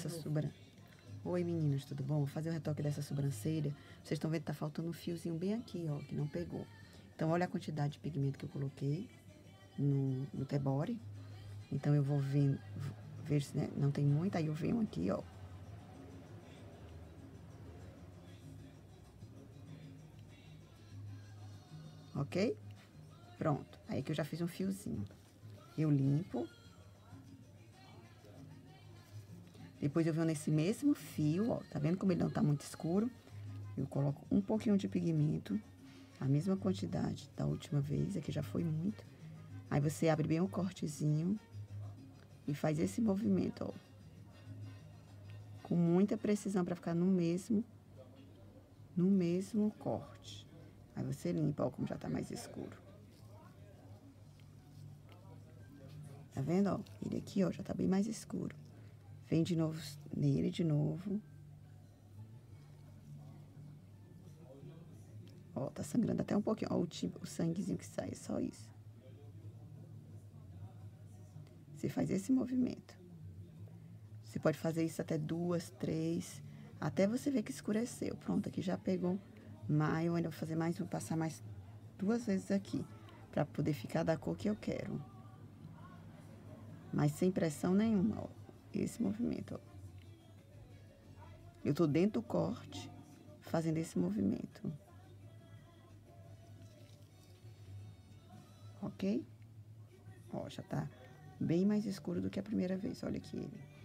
essa sobrancelha. Oi meninas, tudo bom? Vou fazer o retoque dessa sobrancelha. Vocês estão vendo que tá faltando um fiozinho bem aqui, ó, que não pegou. Então, olha a quantidade de pigmento que eu coloquei no, no Tebore. Então, eu vou ver, ver se né, não tem muito, aí eu venho aqui, ó. Ok? Pronto. Aí que eu já fiz um fiozinho. Eu limpo. Depois eu venho nesse mesmo fio, ó, tá vendo como ele não tá muito escuro? Eu coloco um pouquinho de pigmento, a mesma quantidade da última vez, aqui já foi muito. Aí você abre bem o cortezinho e faz esse movimento, ó. Com muita precisão para ficar no mesmo, no mesmo corte. Aí você limpa, ó, como já tá mais escuro. Tá vendo, ó? Ele aqui, ó, já tá bem mais escuro. Vem de novo nele, de novo. Ó, tá sangrando até um pouquinho. Ó, o, o sanguezinho que sai, é só isso. Você faz esse movimento. Você pode fazer isso até duas, três, até você ver que escureceu. Pronto, aqui já pegou mais. Eu ainda vou fazer mais, vou passar mais duas vezes aqui, pra poder ficar da cor que eu quero. Mas sem pressão nenhuma, ó esse movimento, ó. Eu tô dentro do corte, fazendo esse movimento. Ok? Ó, já tá bem mais escuro do que a primeira vez, olha aqui ele.